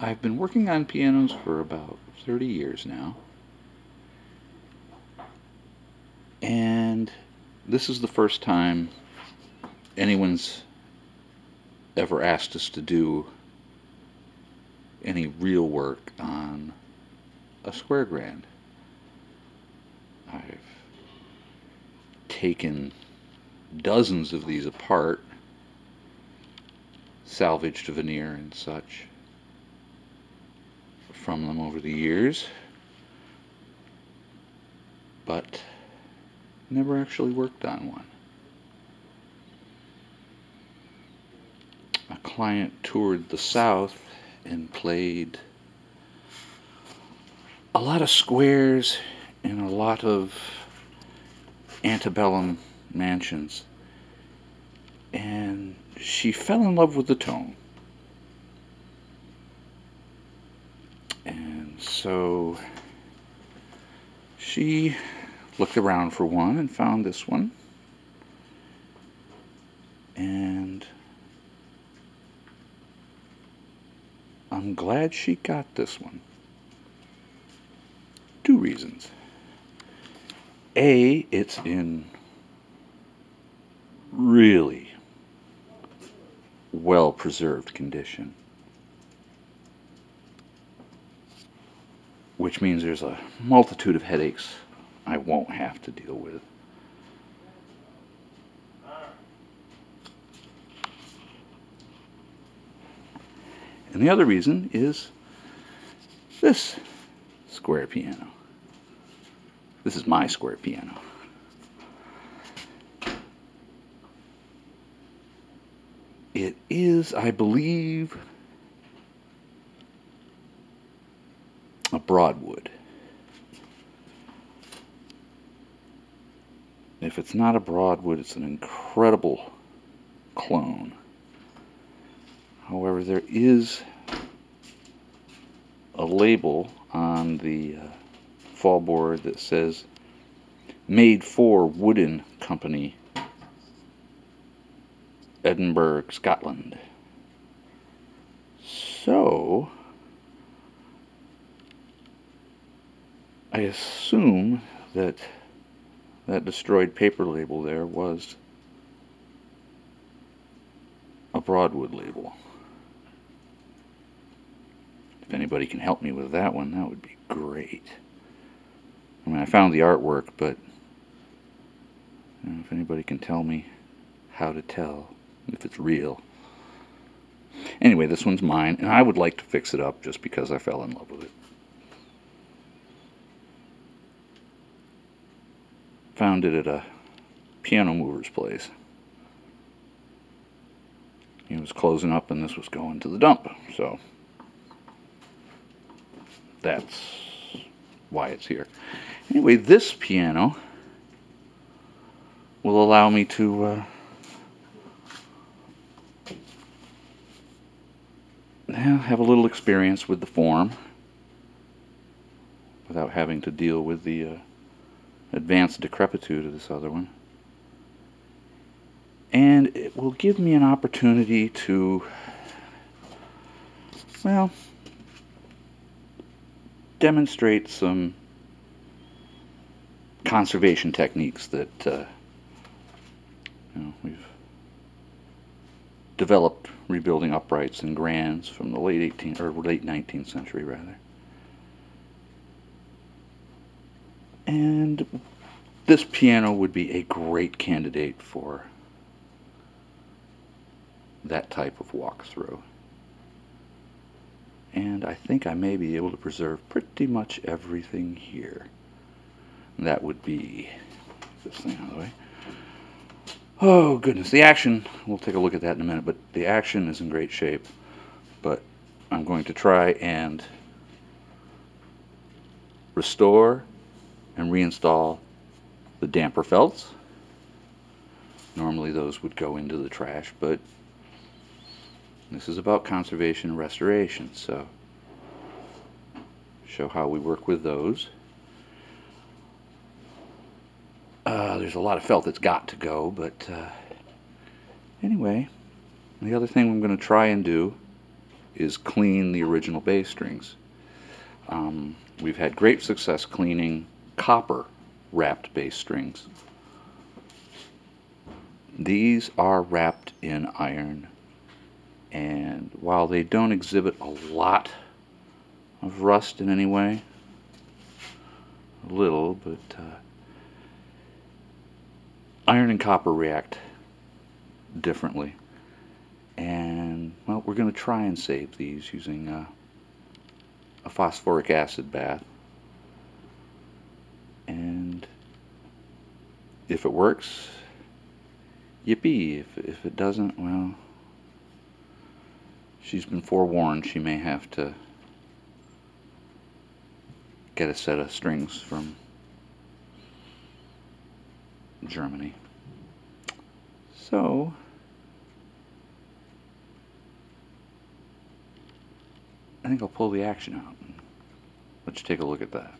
I've been working on pianos for about 30 years now. And this is the first time anyone's ever asked us to do any real work on a square grand. I've taken dozens of these apart, salvaged veneer and such from them over the years, but never actually worked on one. A client toured the South and played a lot of squares and a lot of antebellum mansions. And she fell in love with the tone. And so she looked around for one and found this one. And I'm glad she got this one. Two reasons. A, it's in really well preserved condition. Which means there's a multitude of headaches I won't have to deal with. And the other reason is this square piano. This is my square piano. It is, I believe, Broadwood. If it's not a Broadwood, it's an incredible clone. However, there is a label on the uh, fall board that says made for wooden company Edinburgh, Scotland. So I assume that that destroyed paper label there was a Broadwood label. If anybody can help me with that one, that would be great. I mean, I found the artwork, but you know, if anybody can tell me how to tell if it's real. Anyway, this one's mine, and I would like to fix it up just because I fell in love with it. Found it at a piano mover's place. He was closing up and this was going to the dump, so that's why it's here. Anyway, this piano will allow me to uh, have a little experience with the form without having to deal with the uh, advanced decrepitude of this other one. And it will give me an opportunity to, well, demonstrate some conservation techniques that uh, you know, we've developed rebuilding uprights and grands from the late 18th or late 19th century rather. And this piano would be a great candidate for that type of walkthrough and I think I may be able to preserve pretty much everything here. That would be this thing out of the way. Oh goodness, the action, we'll take a look at that in a minute, but the action is in great shape. But I'm going to try and restore and reinstall the damper felts. Normally those would go into the trash, but this is about conservation and restoration, so show how we work with those. Uh, there's a lot of felt that's got to go, but uh, anyway, the other thing I'm going to try and do is clean the original bass strings. Um, we've had great success cleaning copper wrapped bass strings. These are wrapped in iron and while they don't exhibit a lot of rust in any way, a little, but uh, iron and copper react differently. And, well, we're going to try and save these using uh, a phosphoric acid bath. And if it works, yippee. If, if it doesn't, well, she's been forewarned she may have to get a set of strings from Germany. So, I think I'll pull the action out. Let's take a look at that.